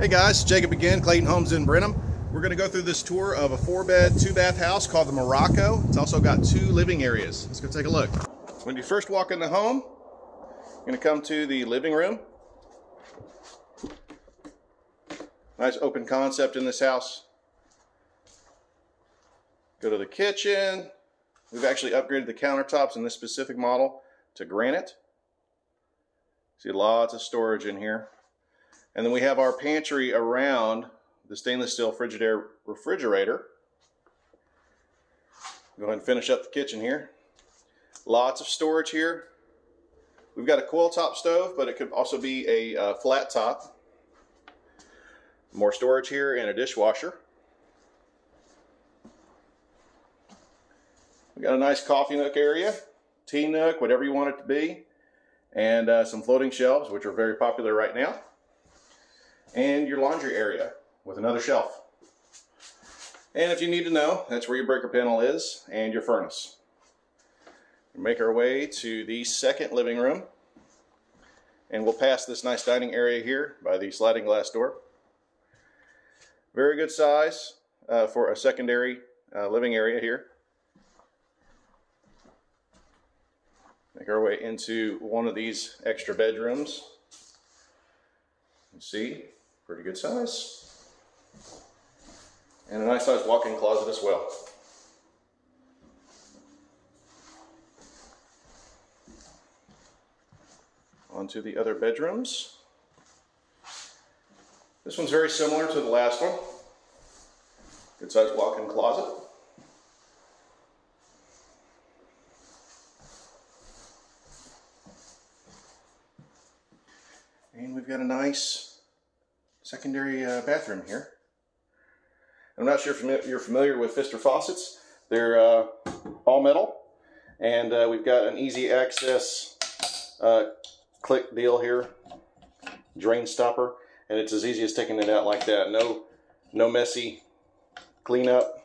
Hey guys, Jacob again, Clayton Homes in Brenham. We're going to go through this tour of a four bed, two bath house called the Morocco. It's also got two living areas. Let's go take a look. When you first walk in the home, you're going to come to the living room. Nice open concept in this house. Go to the kitchen. We've actually upgraded the countertops in this specific model to granite. See lots of storage in here. And then we have our pantry around the stainless steel Frigidaire refrigerator. Go ahead and finish up the kitchen here. Lots of storage here. We've got a coil top stove, but it could also be a uh, flat top. More storage here and a dishwasher. We've got a nice coffee nook area, tea nook, whatever you want it to be, and uh, some floating shelves, which are very popular right now and your laundry area with another shelf. And if you need to know, that's where your breaker panel is and your furnace. We make our way to the second living room and we'll pass this nice dining area here by the sliding glass door. Very good size uh, for a secondary uh, living area here. Make our way into one of these extra bedrooms. You see, Pretty good size. And a nice size walk-in closet as well. On to the other bedrooms. This one's very similar to the last one. Good size walk-in closet. And we've got a nice secondary uh, bathroom here. I'm not sure if you're familiar with Pfister faucets. They're uh, all metal, and uh, we've got an easy access uh, click deal here, drain stopper, and it's as easy as taking it out like that. No, no messy cleanup,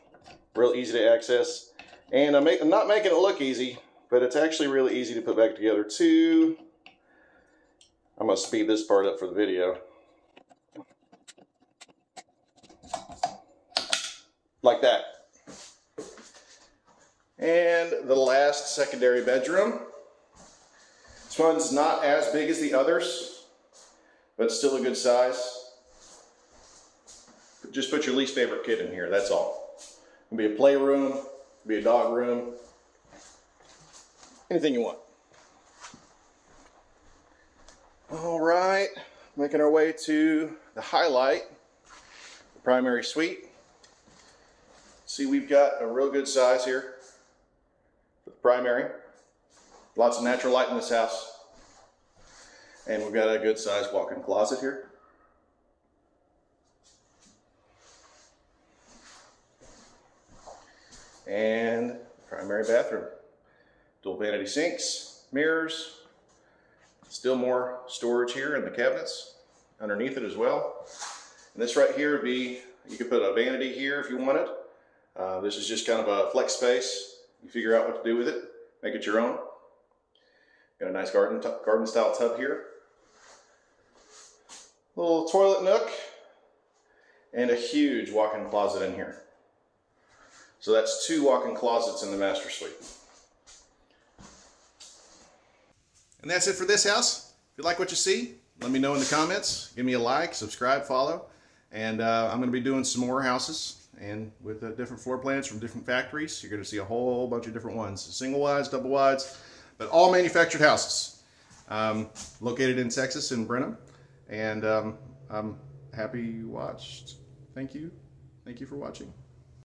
real easy to access. And I'm, make, I'm not making it look easy, but it's actually really easy to put back together too. I'm gonna speed this part up for the video. Like that. And the last secondary bedroom. This one's not as big as the others, but still a good size. Just put your least favorite kid in here, that's all. It'll be a playroom, be a dog room, anything you want. All right, making our way to the highlight, the primary suite. See, we've got a real good size here for the primary. Lots of natural light in this house. And we've got a good size walk-in closet here. And primary bathroom. Dual vanity sinks, mirrors, still more storage here in the cabinets underneath it as well. And this right here would be, you could put a vanity here if you wanted. Uh, this is just kind of a flex space. You figure out what to do with it, make it your own. Got a nice garden, garden style tub here. Little toilet nook and a huge walk-in closet in here. So that's two walk-in closets in the master suite. And that's it for this house. If you like what you see, let me know in the comments. Give me a like, subscribe, follow. And uh, I'm going to be doing some more houses and with uh, different floor plans from different factories. You're going to see a whole bunch of different ones, single wides, double wides, but all manufactured houses. Um, located in Texas in Brenham. And um, I'm happy you watched. Thank you. Thank you for watching.